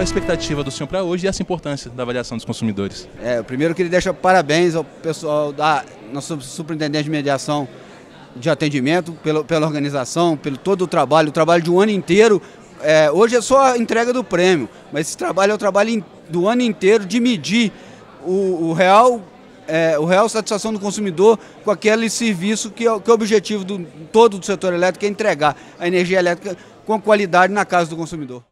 a expectativa do senhor para hoje e essa importância da avaliação dos consumidores. É, primeiro queria deixar parabéns ao pessoal da nossa superintendente de mediação de atendimento, pela, pela organização, pelo todo o trabalho, o trabalho de um ano inteiro. É, hoje é só a entrega do prêmio, mas esse trabalho é o trabalho do ano inteiro de medir o, o real é, o real satisfação do consumidor com aquele serviço que é, que é o objetivo do todo do setor elétrico, é entregar a energia elétrica com qualidade na casa do consumidor.